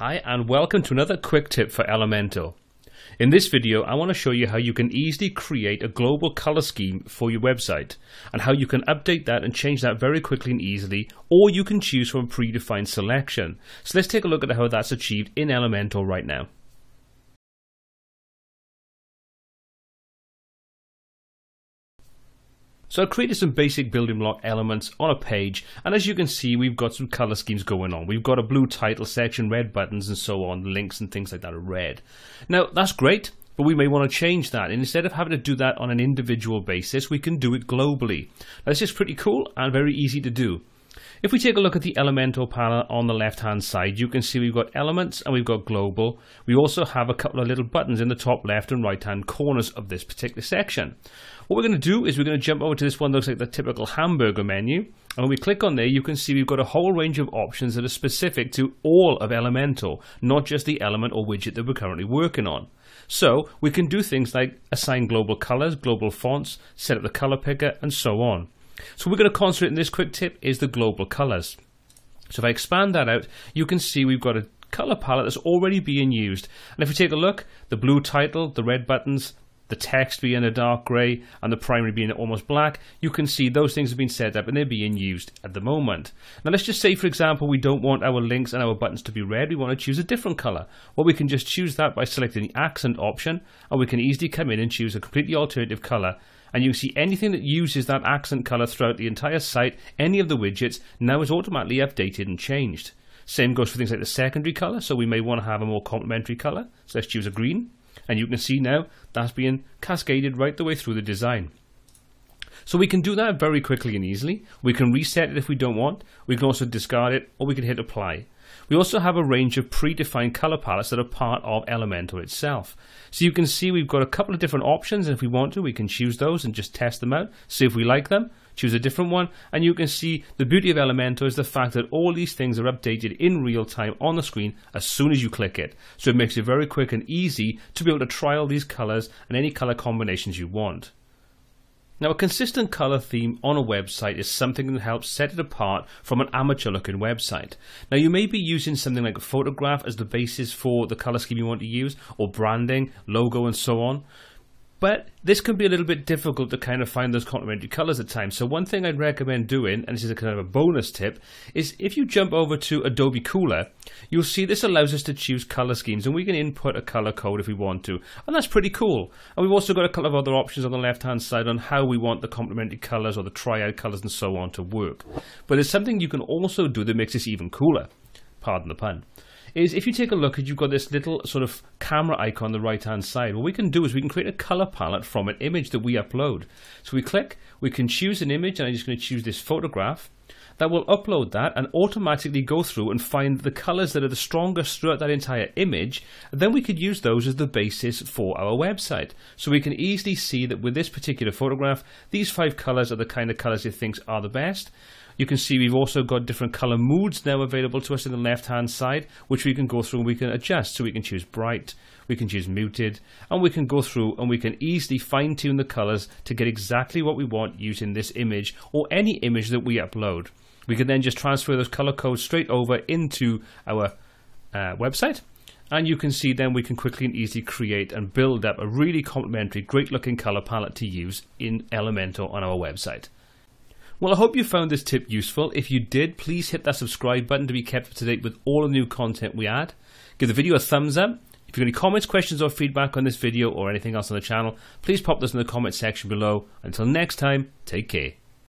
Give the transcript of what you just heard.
Hi and welcome to another quick tip for Elementor. In this video I want to show you how you can easily create a global color scheme for your website and how you can update that and change that very quickly and easily or you can choose from a predefined selection. So let's take a look at how that's achieved in Elementor right now. So I created some basic building block elements on a page and as you can see we've got some color schemes going on. We've got a blue title section, red buttons and so on, links and things like that are red. Now that's great but we may want to change that and instead of having to do that on an individual basis we can do it globally. Now, this is pretty cool and very easy to do. If we take a look at the Elementor panel on the left hand side, you can see we've got elements and we've got global. We also have a couple of little buttons in the top left and right hand corners of this particular section. What we're going to do is we're going to jump over to this one that looks like the typical hamburger menu. And when we click on there, you can see we've got a whole range of options that are specific to all of Elementor, not just the element or widget that we're currently working on. So we can do things like assign global colors, global fonts, set up the color picker, and so on. So we're going to concentrate in this quick tip is the global colors. So if I expand that out, you can see we've got a color palette that's already being used. And if we take a look, the blue title, the red buttons, the text being a dark grey and the primary being almost black, you can see those things have been set up and they're being used at the moment. Now let's just say for example we don't want our links and our buttons to be red, we want to choose a different colour. Well we can just choose that by selecting the accent option and we can easily come in and choose a completely alternative colour and you see anything that uses that accent color throughout the entire site, any of the widgets, now is automatically updated and changed. Same goes for things like the secondary color, so we may want to have a more complementary color. So let's choose a green, and you can see now that's being cascaded right the way through the design. So we can do that very quickly and easily. We can reset it if we don't want. We can also discard it, or we can hit apply. We also have a range of predefined color palettes that are part of Elementor itself. So you can see we've got a couple of different options and if we want to we can choose those and just test them out, see if we like them, choose a different one and you can see the beauty of Elementor is the fact that all these things are updated in real time on the screen as soon as you click it. So it makes it very quick and easy to be able to try all these colors and any color combinations you want. Now, a consistent color theme on a website is something that helps set it apart from an amateur looking website. Now, you may be using something like a photograph as the basis for the color scheme you want to use, or branding, logo, and so on. But this can be a little bit difficult to kind of find those complementary colors at times. So one thing I'd recommend doing, and this is a kind of a bonus tip, is if you jump over to Adobe Kuler, you'll see this allows us to choose color schemes and we can input a color code if we want to. And that's pretty cool. And we've also got a couple of other options on the left hand side on how we want the complementary colors or the triad colors and so on to work. But there's something you can also do that makes this even cooler. Pardon the pun is if you take a look you've got this little sort of camera icon on the right hand side what we can do is we can create a color palette from an image that we upload so we click we can choose an image and I'm just going to choose this photograph that will upload that and automatically go through and find the colors that are the strongest throughout that entire image. then we could use those as the basis for our website. So we can easily see that with this particular photograph, these five colors are the kind of colors it thinks are the best. You can see we've also got different color moods now available to us in the left hand side, which we can go through and we can adjust. So we can choose bright, we can choose muted, and we can go through and we can easily fine tune the colors to get exactly what we want using this image or any image that we upload. We can then just transfer those color codes straight over into our uh, website and you can see then we can quickly and easily create and build up a really complementary, great looking color palette to use in Elementor on our website. Well, I hope you found this tip useful. If you did, please hit that subscribe button to be kept up to date with all the new content we add. Give the video a thumbs up. If you've got any comments, questions, or feedback on this video or anything else on the channel, please pop those in the comment section below. Until next time, take care.